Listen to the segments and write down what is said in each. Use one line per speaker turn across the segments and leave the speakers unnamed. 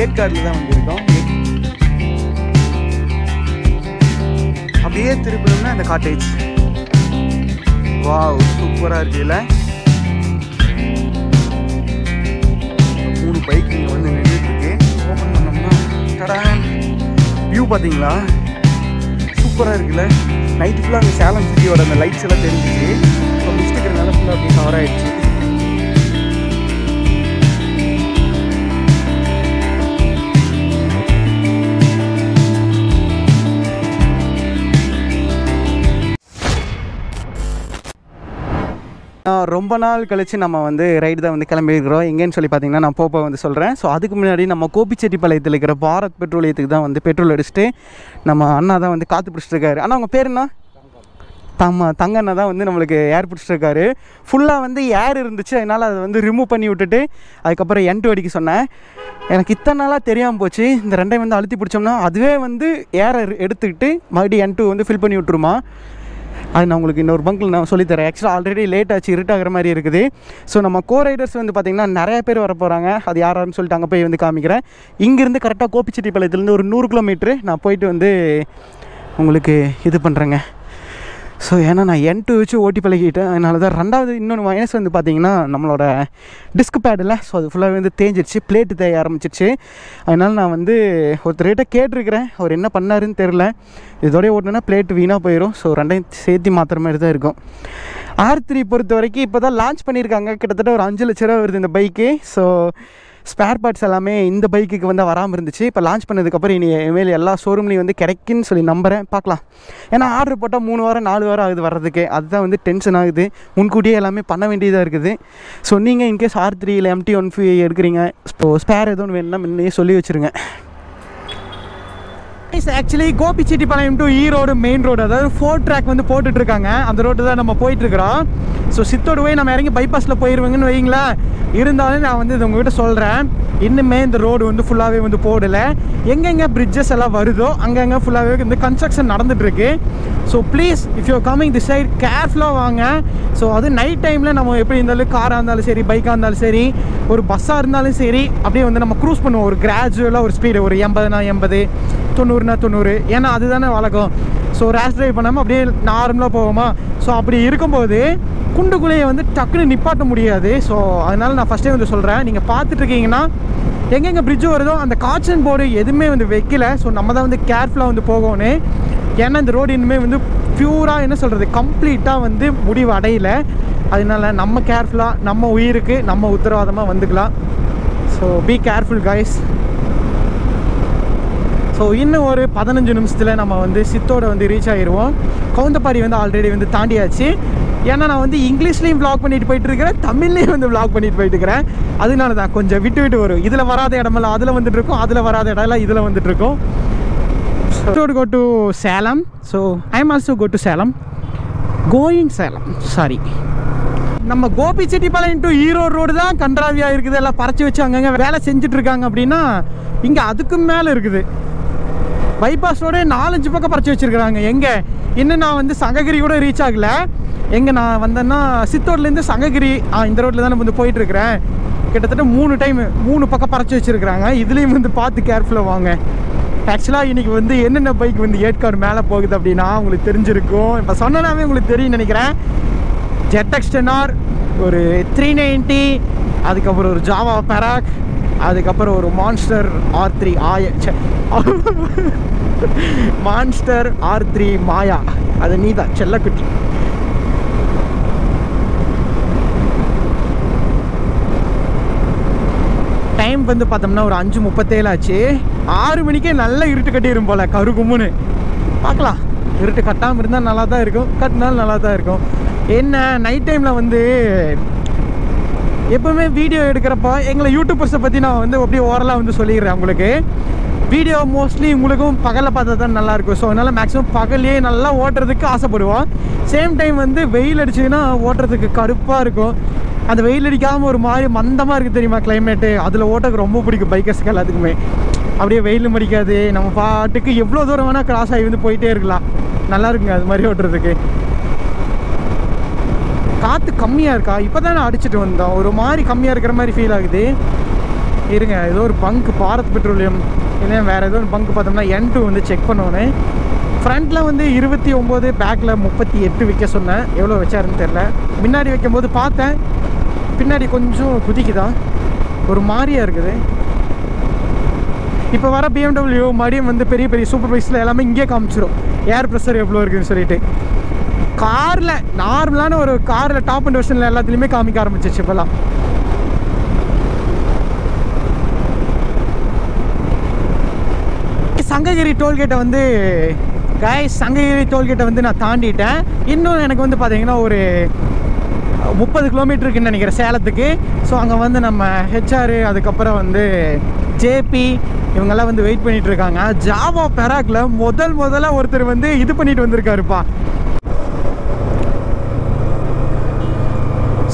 ஏற்காடில் தான் வந்திருக்கோம். அப்படியே திருப்பணும்னா அந்த காட்டேஜ் வாவ் சூப்பராக இருக்குல்ல மூணு பைக் இங்கே வந்து நின்றுட்டுருக்கு ஓப்பன் பண்ணோம்னா டடான் வியூ பார்த்தீங்களா? சூப்பராக இருக்குல்ல நைட்டு ஃபுல்லாக அந்த சேலம் சிட்டியோட அந்த லைட்ஸ் எல்லாம் தெரிஞ்சிச்சு. இப்போ மிஸ்ட்டுக்கிறதுனால ஃபுல்லாக அப்படியே கவர் ஆகிடுச்சு ரொம்ப நாள் கழித்து நம்ம வந்து ரைடு தான் வந்து கிளம்பியிருக்கிறோம் எங்கேன்னு சொல்லி பார்த்தீங்கன்னா நான் போப்போ வந்து சொல்கிறேன் ஸோ அதுக்கு முன்னாடி நம்ம கோபிச்செட்டிப்பாளையத்தில் இருக்கிற பாரத் பெட்ரோலியத்துக்கு தான் வந்து பெட்ரோல் அடிச்சுட்டு நம்ம அண்ணா தான் வந்து காற்று பிடிச்சிருக்காரு ஆனால் அவங்க பேர் என்ன? தம்ம தங்கண்ணா தான் வந்து நம்மளுக்கு ஏர் பிடிச்சிருக்காரு ஃபுல்லாக வந்து ஏர் இருந்துச்சு. அதனால் அதை வந்து ரிமூவ் பண்ணி விட்டுட்டு அதுக்கப்புறம் என் டூ அடிக்க சொன்னேன். எனக்கு இத்தனை நாளாக தெரியாமல் போச்சு. இந்த ரெண்டையும் வந்து அழுத்தி பிடிச்சோம்னா அதுவே வந்து ஏரை எடுத்துக்கிட்டு மறுபடியும் என் டூ வந்து ஃபில் பண்ணி விட்டுருமா? அது நான் உங்களுக்கு இன்னொரு பங்கில் நான் சொல்லித்தரேன். ஆக்சுவலாக ஆல்ரெடி லேட் ஆச்சு இருட் ஆகிற மாதிரி இருக்குது. ஸோ நம்ம கோ ரைடர்ஸ் வந்து பார்த்திங்கன்னா நிறைய பேர் வர போகிறாங்க அது யாரான்னு சொல்லிட்டு அங்கே போய் வந்து காமிக்கிறேன். இங்கேருந்து கரெக்டாக கோபிச்செட்டிப்பாளையத்துலேருந்து ஒரு நூறு கிலோமீட்ரு நான் போயிட்டு வந்து உங்களுக்கு இது பண்ணுறேங்க ஸோ ஏன்னா நான் என் டூ வச்சு ஓட்டி பழகிட்டேன். அதனால தான் ரெண்டாவது இன்னொன்று மைனஸ் வந்து பார்த்தீங்கன்னா நம்மளோட டிஸ்க் பேடில் ஸோ அது ஃபுல்லாக வந்து தேஞ்சிருச்சு. பிளேட்டு தேய ஆரம்பிச்சிருச்சு. அதனால் நான் வந்து ஒருத்தர்கிட்ட கேட்டிருக்கிறேன். அவர் என்ன பண்ணாருன்னு தெரில இதோடய ஓட்டினா பிளேட் வீணாக போயிடும் ஸோ ரெண்டையும் சேர்த்து மாற்றுற மாதிரி தான் இருக்கும். ஆர் த்ரீ பொறுத்த வரைக்கும் இப்போ தான் லான்ச் பண்ணியிருக்காங்க. கிட்டத்தட்ட ஒரு அஞ்சு லட்ச ரூபா வருது இந்த பைக்கு ஸோ ஸ்பேர் பார்ட்ஸ் எல்லாமே இந்த பைக்குக்கு வந்து வராமல் இருந்துச்சு. இப்போ லான்ச் பண்ணதுக்கப்புறம் இனி இனிமேல் எல்லா ஷோரூம்லேயும் வந்து கிடைக்குன்னு சொல்லி நம்புகிறேன் பார்க்கலாம். ஏன்னா ஆர்டர் போட்டால் மூணு வாரம் நாலு வாரம் ஆகுது வர்றதுக்கு. அதுதான் வந்து டென்ஷன் ஆகுது. முன்கூட்டியே எல்லாமே பண்ண வேண்டியதாக இருக்குது. ஸோ நீங்கள் இன்கேஸ் ஆர் த்ரீ இல்லை எம்டி ஒன் ஃபி எடுக்கிறீங்க இப்போ ஸ்பேர் எதுவும் வேணும்னா முன்னே சொல்லி வச்சுருங்க. Actually Gobichettipalayam to Erode main road அதாவது ஃபோர் ட்ராக் வந்து போட்டுட்ருக்காங்க. அந்த ரோட்டு தான் நம்ம போயிட்டுருக்குறோம் ஸோ சித்தோடு போய் நம்ம இறங்கி பைபாஸில் போயிடுவேங்கன்னு வைங்களேன் இருந்தாலும் நான் வந்து இது உங்ககிட்ட சொல்கிறேன் இன்னுமே இந்த ரோடு வந்து ஃபுல்லாகவே வந்து போடலை. எங்கெங்கே பிரிட்ஜஸ் எல்லாம் வருதோ அங்கங்கே ஃபுல்லாகவே இந்த கன்ஸ்ட்ரக்ஷன் நடந்துகிட்ருக்கு so please if you coming the side கேர்ஃபுல்லாக வாங்க. ஸோ அது நைட் டைமில் நம்ம எப்படி இருந்தாலும் காராக இருந்தாலும் சரி பைக்காக இருந்தாலும் சரி ஒரு பஸ்ஸாக இருந்தாலும் சரி அப்படியே வந்து நம்ம க்ரூஸ் பண்ணுவோம். ஒரு கிராஜுவலாக ஒரு ஸ்பீடு ஒரு எண்பதுனா எண்பது தொண்ணூறுனா தொண்ணூறு. ஏன்னா அதுதானே வழக்கம். ஸோ ரேஷ் ட்ரைவ் பண்ணாமல் அப்படியே நார்மலாக போவோமா? ஸோ அப்படி இருக்கும்போது குண்டுக்குள்ளேயே வந்து டக்குன்னு நிப்பாட்ட முடியாது. ஸோ அதனால் நான் ஃபஸ்ட்டே வந்து சொல்கிறேன் நீங்கள் பார்த்துட்ருக்கீங்கன்னா எங்கெங்கே பிரிட்ஜ் வருதோ அந்த காட்சன் போர்டு எதுவுமே வந்து வைக்கல. ஸோ நம்ம தான் வந்து கேர்ஃபுல்லாக வந்து போகணும். ஏன்னா இந்த ரோடு இன்னுமே வந்து ப்யூராக என்ன சொல்கிறது கம்ப்ளீட்டாக வந்து முடிவு அடையலை. அதனால நம்ம கேர்ஃபுல்லாக நம்ம உயிருக்கு நம்ம உத்தரவாதமாக வந்துக்கலாம். So be careful guys so இன்னும் ஒரு பதினஞ்சு நிமிஷத்தில் நம்ம வந்து சித்தோட வந்து ரீச் ஆகிடுவோம் கவுந்தப்பாடி வந்து ஆல்ரெடி வந்து தாண்டியாச்சு. ஏன்னா நான் வந்து இங்கிலீஷ்லேயும் ப்ளாக் பண்ணிட்டு போயிட்டு இருக்கிறேன் தமிழ்லேயும் வந்து ப்ளாக் பண்ணிட்டு போயிட்டு இருக்கிறேன் அதனால தான் கொஞ்சம் விட்டு விட்டு வரும். இதில் வராத இடமெல்லாம் அதில் வந்துட்டு இருக்கும் அதில் வராத இடம்லாம் இதில் வந்துட்டு இருக்கும் so go to Salem so I am also go to Salem going Salem sorry நம்ம கோபிச்செட்டிப்பாளையம் டு ஈரோடு ரோடு தான் கன்றாவியாக இருக்குது. எல்லாம் பறச்சு வச்சு அங்கங்கே வேலை செஞ்சுட்டு இருக்காங்க அப்படின்னா இங்கே அதுக்கும் மேலே இருக்குது. பைபாஸ் ரோடே நாலஞ்சு பக்கம் பறிச்சு வச்சுருக்குறாங்க. எங்கே? இன்னும் நான் வந்து சங்ககிரி கூட ரீச் ஆகலை. எங்கே நான் வந்தேன்னா சித்தோட்லேருந்து சங்ககிரி ஆ இந்த ரோட்டில் தான் வந்து போயிட்டுருக்கிறேன். கிட்டத்தட்ட மூணு டைம் மூணு பக்கம் பறச்சு வச்சுருக்குறாங்க. இதுலேயும் வந்து பார்த்து கேர்ஃபுல்லாக வாங்க. ஆக்சுவலாக இன்றைக்கி வந்து என்னென்ன பைக் வந்து ஏற்காடு மேலே போகுது அப்படின்னா உங்களுக்கு தெரிஞ்சிருக்கும். இப்போ சொன்னனாவே உங்களுக்கு தெரியும் நினைக்கிறேன். ஜெட்டக்ஸ்டனார் ஒரு த்ரீ நைன்ட்டி அதுக்கப்புறம் ஒரு ஜாவா பெராக் அதுக்கப்புறம் ஒரு மான்ஸ்டர் ஆர் த்ரீ ஆய மான்ஸ்டர் ஆர் த்ரீ மாயா. அது நீ தான் செல்லக்குட்டி. டைம் வந்து பார்த்தோம்னா ஒரு அஞ்சு முப்பத்தேழு ஆச்சு. ஆறு மணிக்கே நல்ல இருட்டு கட்டிடும் போல கரு பார்க்கலாம். இருட்டு கட்டாமல் இருந்தால் நல்லா தான் இருக்கும் கட்டினாலும் நல்லா தான் இருக்கும். என்ன நைட் டைமில் வந்து எப்பவுமே வீடியோ எடுக்கிறப்ப எங்களை யூடியூபர்ஸை பற்றி நான் வந்து அப்படியே ஓரலாக வந்து சொல்லிடுறேன் உங்களுக்கு. வீடியோ மோஸ்ட்லி உங்களுக்கும் பகலில் பார்த்தா தான் நல்லாயிருக்கும் ஸோ அதனால் மேக்ஸிமம் பகல்லையே நல்லா ஓட்டுறதுக்கு ஆசைப்படுவோம். சேம் டைம் வந்து வெயில் அடிச்சுன்னா ஓட்டுறதுக்கு கடுப்பாக இருக்கும். அந்த வெயில் அடிக்காமல் ஒரு மாதிரி மந்தமாக இருக்குது தெரியுமா கிளைமேட்டு அதில் ஓட்டக்கு ரொம்ப பிடிக்கும் பைக்கர்ஸ்க்கு எல்லாத்துக்குமே. அப்படியே வெயிலும் அடிக்காது. நம்ம பாட்டுக்கு எவ்வளோ தூரம் வேணால் கிராஸ் ஆகி வந்து போயிட்டே இருக்கலாம். நல்லா இருக்குங்க அது மாதிரி ஓட்டுறதுக்கு. காற்று கம்மியாக இருக்கா? இப்போ தான் நான் அடிச்சுட்டு வந்தோம். ஒரு மாதிரி கம்மியாக இருக்கிற மாதிரி ஃபீல் ஆகுது. இருங்க ஏதோ ஒரு பங்க் பாரத் பெட்ரோலியம் இல்லையா வேறு ஏதோ ஒரு பங்க் பார்த்தோம்னா என் டூ வந்து செக் பண்ணோன்னு. ஃப்ரண்ட்டில் வந்து இருபத்தி ஒம்பது பேக்கில் முப்பத்தி எட்டு வைக்க சொன்னேன். எவ்வளோ வச்சாருன்னு தெரில முன்னாடி வைக்கும்போது பார்த்தேன். பின்னாடி கொஞ்சம் குதிக்குதா? ஒரு மாதிரியா இருக்குது. இப்போ வர பிஎம்டபிள்யூ மறுபடியும் வந்து பெரிய பெரிய சூப்பர் பைஸில் எல்லாமே இங்கே காமிச்சிடும் ஏர் ப்ரெஷர் எவ்வளோ இருக்குதுன்னு சொல்லிட்டு. காரில் நார்மலான ஒரு காரில் டாப் அண்ட் வெர்ஷனில் எல்லாத்துலேயுமே காமிக்க ஆரம்பிச்சிச்சு இப்போல்லாம். சங்ககிரி டோல்கேட்டை வந்து காய் சங்ககிரி டோல்கேட்டை வந்து நான் தாண்டிட்டேன். இன்னும் எனக்கு வந்து பார்த்தீங்கன்னா ஒரு முப்பது கிலோமீட்டருக்குன்னு நினைக்கிறேன் சேலத்துக்கு. ஸோ அங்கே வந்து நம்ம ஹெச்ஆர் அதுக்கப்புறம் வந்து ஜேபி இவங்கெல்லாம் வந்து வெயிட் பண்ணிகிட்ருக்காங்க இருக்காங்க. ஜாவா பெராக்ல முதல் முதல்ல ஒருத்தர் வந்து இது பண்ணிட்டு வந்திருக்காருப்பா.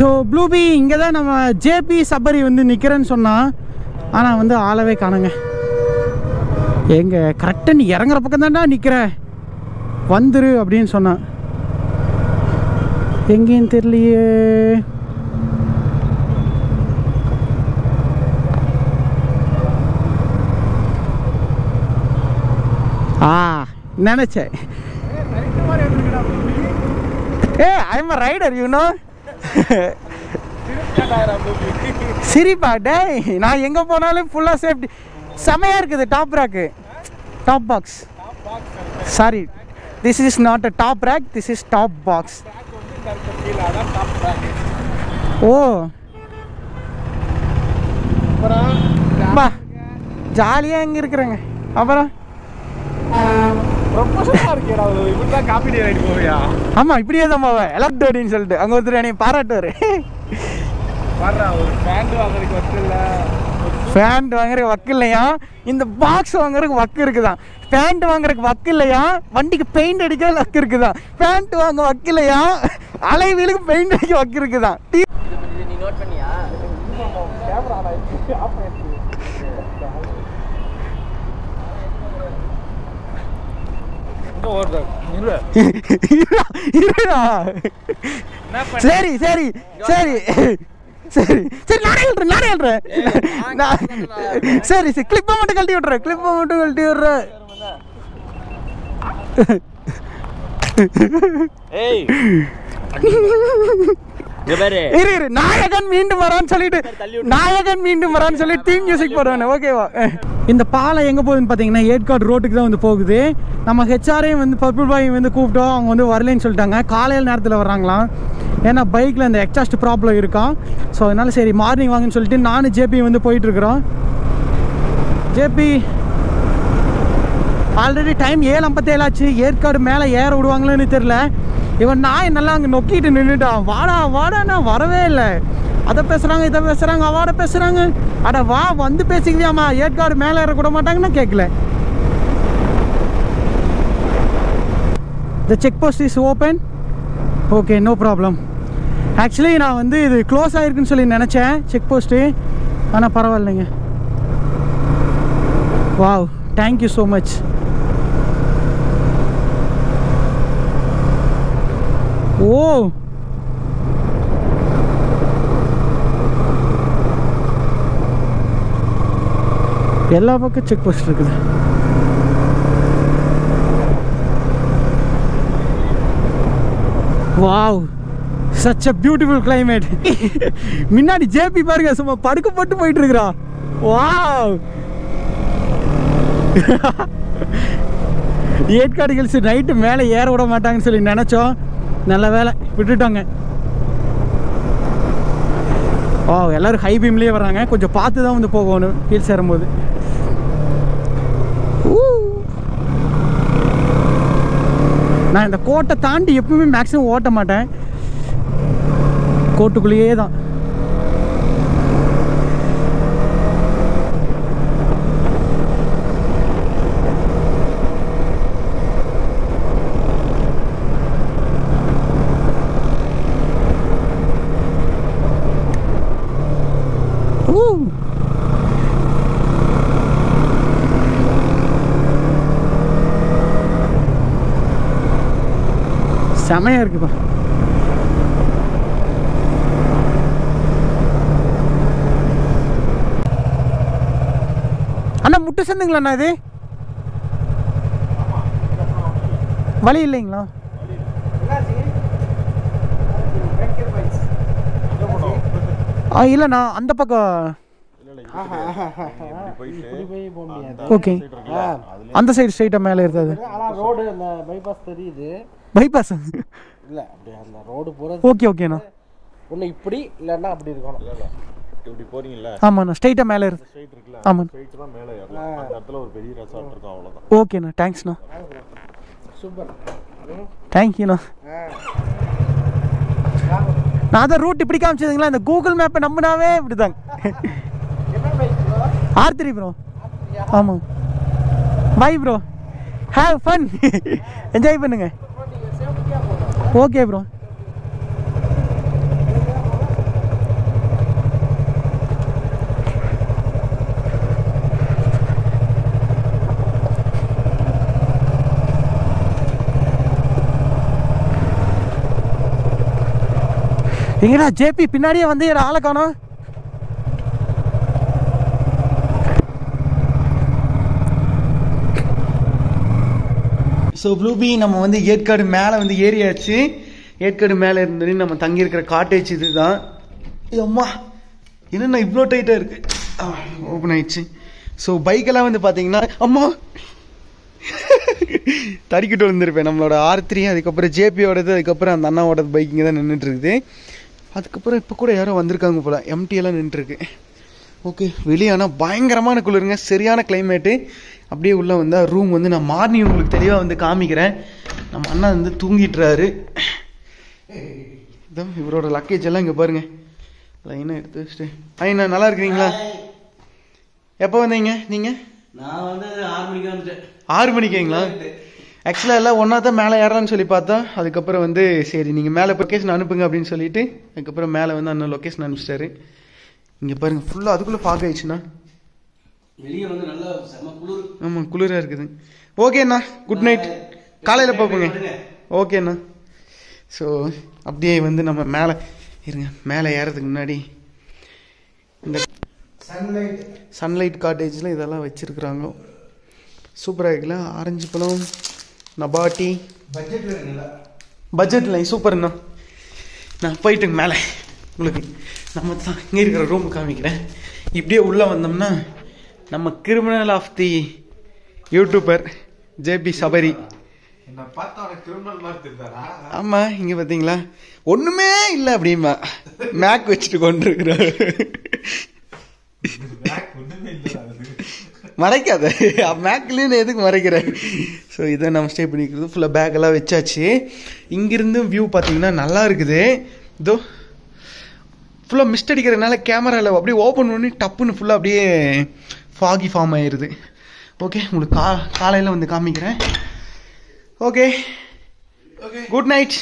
ஸோ ப்ளூபி இங்கே தான் நம்ம ஜேபி சபரி வந்து நிற்கிறேன்னு சொன்னான் ஆனால் வந்து ஆளவே காணுங்க. எங்க கரெக்டாக நீ இறங்குற பக்கம் தான்டா நிற்கிற வந்துரு அப்படின்னு சொன்னான் எங்கேயும் தெரியலையே. ஆ நினச்சேன். ஏ ஐம் ரைடர் யூனோ சிரிப்பா டேய் நான் எங்கே போனாலும் ஃபுல்லாக சேஃப்டி செமையாக இருக்குது top rack top box sorry this is not a top rack this is top box oh. பா ஜாலியாக எங்கே இருக்கிறேங்க. அப்புறம்? ஆமாம் இப்படியே தான் போவேன். எலக்ட் அப்படின்னு சொல்லிட்டு. அங்கே ஒருத்தர் என்னை பாராட்டுவார். ஃபேண்ட் வாங்குறதுக்கு வக்கு இல்லையா? இந்த பாக்ஸ் வாங்குறதுக்கு வக்கு இருக்குதான் பேண்ட் வாங்குறதுக்கு வக்கு இல்லையா? வண்டிக்கு பெயிண்ட் அடிக்க வக்கு இருக்குதான் பேண்ட் வாங்க வக்கு இல்லையா? அலைவீலுக்கு பெயிண்ட் அடிக்க வக்கு இருக்குதான்
நீ நோட் பண்ணியா?
இருடா, சரி சரி சரி. சரி சரி நானே எழுறேன் நானே எழுறேன் சரி சரி கிளிப்பை மட்டும் கழட்டி விட்றேன் கிளிப்பை மட்டும் கழட்டி விட்றேன்
ஏய்.
இரு இரு. நாயகன் மீண்டும் வரான்னு சொல்லிட்டு நாயகன் மீண்டும் வரான்னு சொல்லி டீம் மியூசிக் போடுவானே. ஓகேவா இந்த பாலம் எங்கே போகுதுன்னு பார்த்தீங்கன்னா ஏற்காடு ரோட்டுக்கு தான் வந்து போகுது. நம்ம ஹெச்ஆரையும் வந்து பர்பிள் பாய் வந்து கூப்பிட்டோம். அவங்க வந்து வரலைன்னு சொல்லிட்டாங்க. காலையில் நேரத்தில் வர்றாங்களாம். ஏன்னா பைக்கில் இந்த எக்ஸாஸ்ட் ப்ராப்ளம் இருக்கான் ஸோ அதனால சரி மார்னிங் வாங்கன்னு சொல்லிட்டு நானும் ஜேபி வந்து போயிட்டுருக்குறோம். ஜேபி ஆல்ரெடி டைம் ஏழு ஐம்பத்தேழு ஆச்சு. ஏற்காடு மேலே ஏற விடுவாங்களேன்னு தெரில இவன் நாய் நல்லா அங்கே நொக்கிட்டு நின்றுட்டான் வாடா வாடாண்ணா வரவே இல்லை. அதை பேசுகிறாங்க இதை பேசுகிறாங்க அவாட பேசுகிறாங்க அட வா வந்து பேசிக்கலையாம்மா ஏற்காடு மேலே ஏற விட மாட்டாங்கன்னா கேட்கல. The check post is open okay no problem actually நான் வந்து இது க்ளோஸ் ஆகிருக்குன்னு சொல்லி நினச்சேன் செக் போஸ்ட்டு ஆனால் பரவாயில்லைங்க wow thank you so much oh. எல்லா பக்கம் செக் போஸ்ட் இருக்குது. Wow such a beautiful climate முன்னாடி ஜேபி பாருங்க சும்மா படுக்க போட்டு போயிட்டு இருக்கிறா. வாவ் ஏற்காடு ஹில்ஸ் நைட்டு மேலே ஏற விட மாட்டாங்கன்னு சொல்லி நினச்சோம். நல்ல வேலை. விட்டுட்டோங்க. ஓ எல்லாரும் ஹை பீம்லேயே வர்றாங்க. கொஞ்சம் பார்த்து தான் வந்து போகணும். ஹில்ஸ் ஏறும்போது. நான் இந்த கோட்டை தாண்டி எப்பவுமே மேக்ஸிமம் ஓட்ட மாட்டேன். கோட்டுக்குள்ளேயே தான். செமையா இருக்குப்பா அண்ணா முட்டு சந்துங்களாண்ணா இது? வழி இல்லைங்களா? ஆ இல்லைண்ணா அந்த பக்கம். ஓகே. அந்த சைடு ஸ்ட்ரைட்டாக மேலே இருந்தது
ஆனால் ரோடு அந்த பைபாஸ் தெரியுது.
பைபாஸ்
இல்லை அப்படி அந்த ரோடு போகிறது
ஓகே ஓகேண்ணா
ஒன்று இப்படி இல்லைன்னா அப்படி இருக்கணும்.
இப்படி போறீங்கல்ல?
ஆமாண்ணா ஸ்ட்ரைட்டாக மேலே இருக்கு
ஸ்ட்ரைட் இருக்குல்ல?
ஆமாண்ணா.
ஸ்ட்ரைட் தான் மேலே ஏறலாம் அந்த இடத்துல ஒரு பெரிய ரெசார்ட் இருக்கும் அவ்வளவுதான்.
ஓகேண்ணா தேங்க்ஸ்ண்ணா
சூப்பர்.
தேங்க்யூண்ணா நான் அதான் ரூட் இப்படி காமிச்சதுங்களா? இந்த கூகுள் மேப்பை நம்பினாவே இப்படிதாங்க. ஆர் த்ரீ ப்ரோ ஆமாம் bye bro have fun enjoy பண்ணுங்க. ஓகே ப்ரோ எங்கடா ஜேபி பின்னாடியே வந்து ஆளை காணும். ஸோ ப்ளூபி நம்ம வந்து ஏற்காடு மேலே வந்து ஏறியாச்சு. ஏற்காடு மேலே இருந்து நம்ம தங்கியிருக்கிற காட்டேஜ் இதுதான். தான் அம்மா என்னென்ன இவ்வளோ டைட்டாக இருக்குது ஓப்பன் ஆயிடுச்சு. ஸோ பைக்கெல்லாம் வந்து பார்த்தீங்கன்னா அம்மா தறிக்கிட்டு வந்திருப்பேன் நம்மளோட ஆர் த்ரீ அதுக்கப்புறம் ஜேபியோடது அதுக்கப்புறம் அந்த அண்ணாவோடது பைக் தான் நின்றுட்டுருக்குது அதுக்கப்புறம் இப்போ கூட யாரோ வந்திருக்காங்க போல் எம்டி எல்லாம் நின்றுருக்கு ஓகே வெளியே ஆனால் பயங்கரமான குளிருங்க சரியான கிளைமேட்டு அப்படியே உள்ளே வந்தால் ரூம் வந்து நான் மார்னிங் உங்களுக்கு தெளிவாக வந்து காமிக்கிறேன். நம்ம அண்ணா வந்து தூங்கிட்டுறாரு. இதான் இவரோட லக்கேஜ் எல்லாம் இங்கே பாருங்க. லைனாக எடுத்து வச்சுட்டு. ஐயா நல்லா இருக்கிறீங்களா? எப்போ வந்தீங்க நீங்கள்
நான் வந்து ஆறு மணிக்கு வந்துட்டேன்.
ஆறு மணிக்குங்களா? ஆக்சுவலாக எல்லாம் ஒன்றா தான் மேலே ஏறலான்னு சொல்லி பார்த்தா அதுக்கப்புறம் வந்து சரி நீங்கள் மேலே லொக்கேஷன் அனுப்புங்க அப்படின்னு சொல்லிட்டு அதுக்கப்புறம் மேலே வந்து அண்ணன் லொக்கேஷன் அனுப்பிச்சிட்டாரு. இங்கே பாருங்க ஃபுல்லாக அதுக்குள்ளே ஃபாக் ஆயிடுச்சுண்ணா.
வெளியே வந்து நல்லா செம குளிர்.
ஆமாம் குளிராக இருக்குது. ஓகேண்ணா குட் நைட் காலையில் பார்ப்போங்க ஓகேண்ணா ஸோ அப்படியே வந்து நம்ம மேலே இருங்க மேலே ஏறதுக்கு முன்னாடி இந்த
சன்லைட்
சன்லைட் காட்டேஜில் இதெல்லாம் வச்சுருக்குறாங்க. சூப்பராக இருக்குல்ல? ஆரஞ்சு பழம் நபாட்டி
இருக்குல்ல
பட்ஜெட்டில் சூப்பர்ண்ணா நான் போயிட்டுங்க மேலே. உங்களுக்கு நம்ம தான் இங்கே இருக்கிற ரூம் காமிக்கிறேன். இப்படியே உள்ளே வந்தோம்னா நம்ம criminal of the YouTuber JP Sabari ஆமாம் இங்கே பார்த்தீங்களா ஒன்றுமே இல்லை அப்படிமா மேக் வச்சுட்டு கொண்டிருக்கிறார்.
ஒண்ணுமே
மறைக்காத. மேக்லேயும் எதுக்கு மறைக்கிறேன்? ஸோ இதை நம்ம ஸ்டே பண்ணிக்கிறது. ஃபுல்லாக பேக்கெல்லாம் வச்சாச்சு. இங்கிருந்து வியூ பார்த்தீங்கன்னா நல்லா இருக்குது. இதோ ஃபுல்லாக மிஸ்ட் அடிக்கிறதுனால கேமராவில் அப்படியே ஓப்பன் பண்ணி டப்புன்னு ஃபுல்லாக அப்படியே ஃபாகி ஃபார்ம் ஆயிடுது ஓகே உங்களுக்கு கா காலையில் வந்து காமிக்கிறேன். Okay
okay
good night